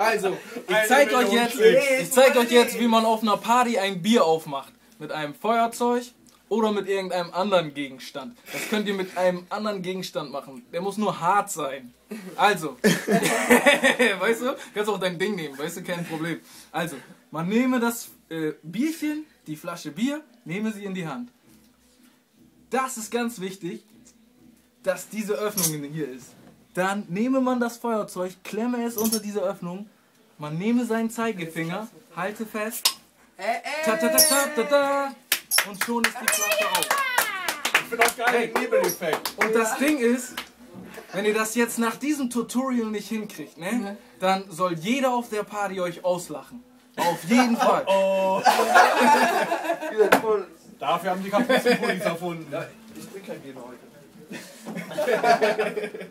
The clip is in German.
Also, ich zeig euch jetzt, ich zeig euch jetzt, wie man auf einer Party ein Bier aufmacht. Mit einem Feuerzeug oder mit irgendeinem anderen Gegenstand. Das könnt ihr mit einem anderen Gegenstand machen. Der muss nur hart sein. Also, weißt du, kannst auch dein Ding nehmen, weißt du, kein Problem. Also, man nehme das äh, Bierchen, die Flasche Bier, nehme sie in die Hand. Das ist ganz wichtig, dass diese Öffnung hier ist. Dann nehme man das Feuerzeug, klemme es unter diese Öffnung, man nehme seinen Zeigefinger, halte fest, ta ta ta ta ta ta, und schon ist die Flasche auf. Ich finde auch geil den Nebeleffekt. Und das Ding ist, wenn ihr das jetzt nach diesem Tutorial nicht hinkriegt, ne, dann soll jeder auf der Party euch auslachen. Auf jeden Fall. Dafür haben die Kapuzenpullis erfunden. Ich trinke kein Bier heute.